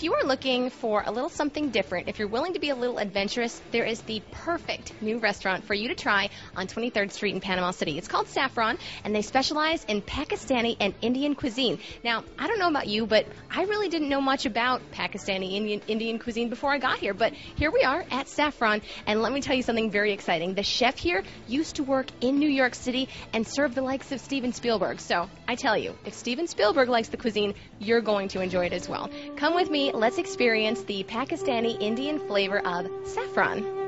if you are looking for a little something different, if you're willing to be a little adventurous, there is the perfect new restaurant for you to try on 23rd Street in Panama City. It's called Saffron, and they specialize in Pakistani and Indian cuisine. Now, I don't know about you, but I really didn't know much about Pakistani Indian Indian cuisine before I got here. But here we are at Saffron, and let me tell you something very exciting. The chef here used to work in New York City and serve the likes of Steven Spielberg. So I tell you, if Steven Spielberg likes the cuisine, you're going to enjoy it as well. Come with me, let's experience the Pakistani Indian flavor of saffron.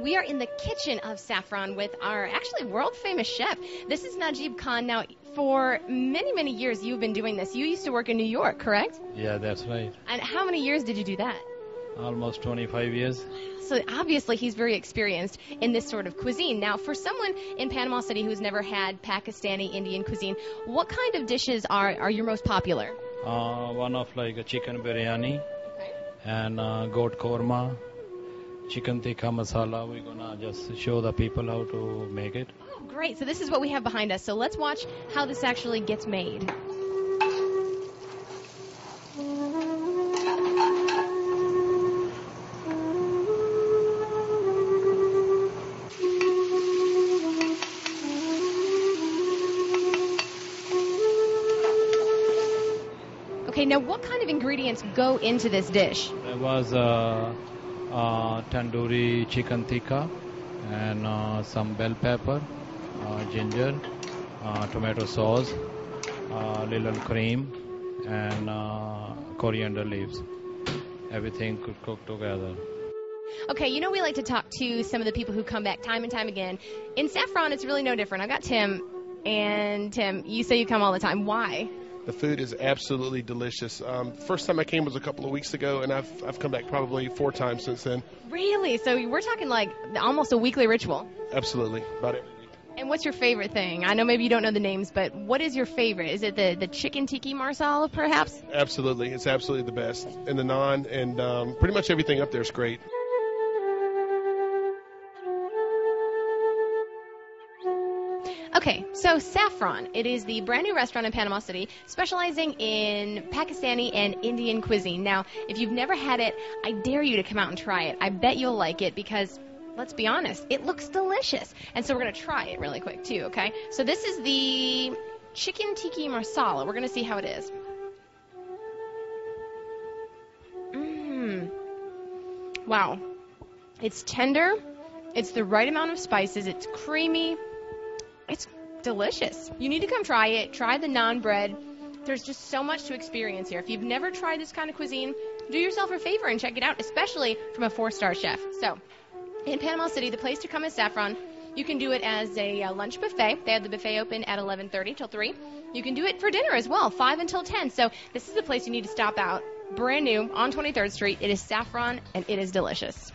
We are in the kitchen of Saffron with our actually world famous chef. This is Najib Khan. Now, for many, many years, you've been doing this. You used to work in New York, correct? Yeah, that's right. And how many years did you do that? Almost 25 years. So obviously he's very experienced in this sort of cuisine. Now, for someone in Panama City who's never had Pakistani Indian cuisine, what kind of dishes are are your most popular? Uh, one of like a chicken biryani Okay. and uh, goat korma, chicken tikka masala. We're gonna just show the people how to make it. Oh, great. So this is what we have behind us. So let's watch how this actually gets made. Okay, now what kind of ingredients go into this dish? There was uh, uh, tandoori chicken tikka and uh, some bell pepper, uh, ginger, uh, tomato sauce, uh, little cream, and uh, coriander leaves. Everything could cook together. Okay, you know we like to talk to some of the people who come back time and time again. In Saffron, it's really no different. I've got Tim, and Tim, you say you come all the time. Why? The food is absolutely delicious. Um, first time I came was a couple of weeks ago, and I've I've come back probably four times since then. Really? So we're talking like almost a weekly ritual. Absolutely, about week. And what's your favorite thing? I know maybe you don't know the names, but what is your favorite? Is it the, the chicken tiki marsala, perhaps? Absolutely, it's absolutely the best. And the naan and um, pretty much everything up there is great. Okay, so Saffron. It is the brand new restaurant in Panama City specializing in Pakistani and Indian cuisine. Now, if you've never had it, I dare you to come out and try it. I bet you'll like it because, let's be honest, it looks delicious. And so we're going to try it really quick, too, okay? So this is the chicken tiki marsala. We're going to see how it is. Mmm. Wow. It's tender. It's the right amount of spices. It's creamy. It's delicious. You need to come try it. Try the naan bread. There's just so much to experience here. If you've never tried this kind of cuisine, do yourself a favor and check it out, especially from a four-star chef. So, in Panama City, the place to come is Saffron. You can do it as a uh, lunch buffet. They have the buffet open at 11:30 till 3. You can do it for dinner as well, 5 until 10. So, this is the place you need to stop out. Brand new on 23rd Street. It is Saffron and it is delicious.